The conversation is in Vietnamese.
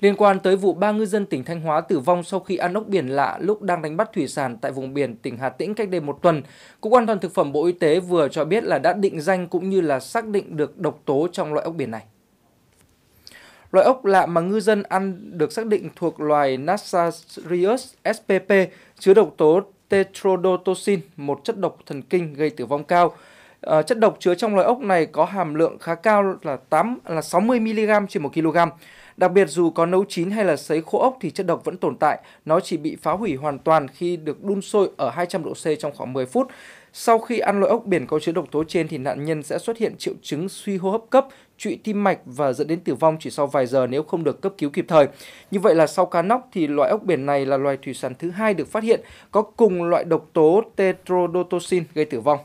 Liên quan tới vụ ba ngư dân tỉnh Thanh Hóa tử vong sau khi ăn ốc biển lạ lúc đang đánh bắt thủy sản tại vùng biển tỉnh Hà Tĩnh cách đây một tuần, Cục An toàn Thực phẩm Bộ Y tế vừa cho biết là đã định danh cũng như là xác định được độc tố trong loại ốc biển này. Loại ốc lạ mà ngư dân ăn được xác định thuộc loài Nassarius spp chứa độc tố tetrodotoxin, một chất độc thần kinh gây tử vong cao. À, chất độc chứa trong loại ốc này có hàm lượng khá cao là 8 là 60 mg trên 1 kg. Đặc biệt dù có nấu chín hay là sấy khô ốc thì chất độc vẫn tồn tại, nó chỉ bị phá hủy hoàn toàn khi được đun sôi ở 200 độ C trong khoảng 10 phút. Sau khi ăn loại ốc biển có chứa độc tố trên thì nạn nhân sẽ xuất hiện triệu chứng suy hô hấp cấp, trụy tim mạch và dẫn đến tử vong chỉ sau vài giờ nếu không được cấp cứu kịp thời. Như vậy là sau cá nóc thì loại ốc biển này là loài thủy sản thứ hai được phát hiện có cùng loại độc tố tetrodotoxin gây tử vong.